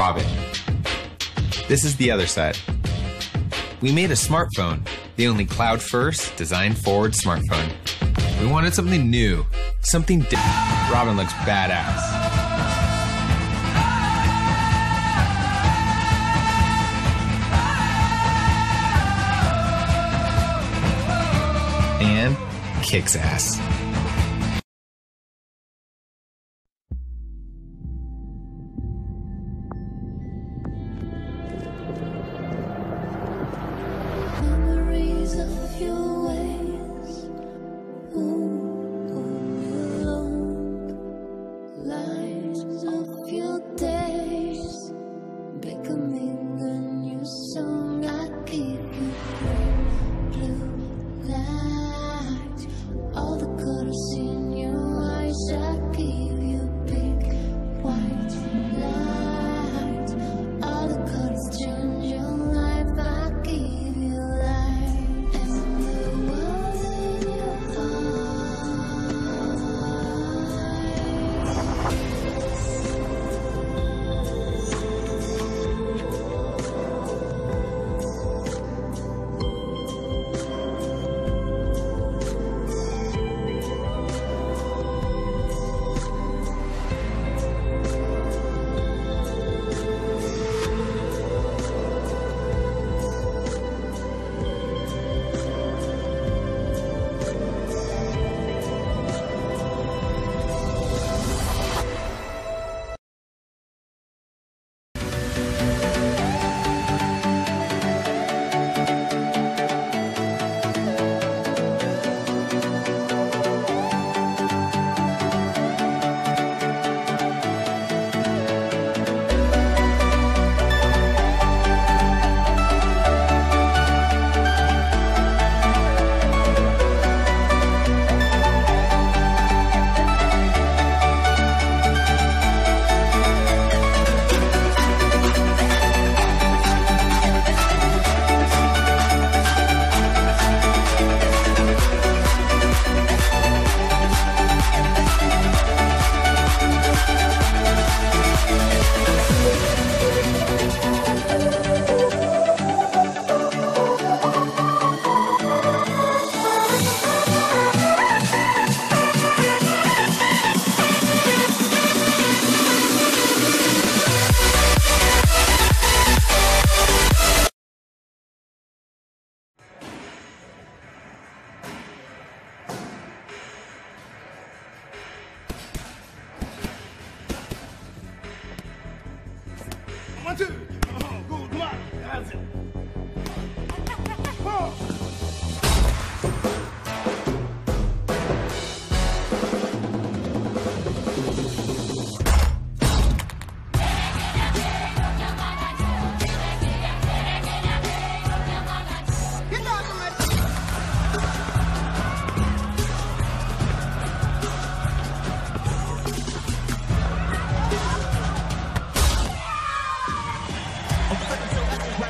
Robin. This is the other side. We made a smartphone, the only cloud first, design forward smartphone. We wanted something new, something different. Robin looks badass. And kicks ass.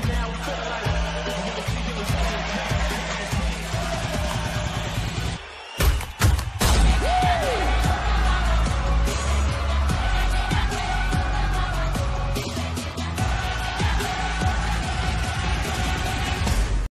right like.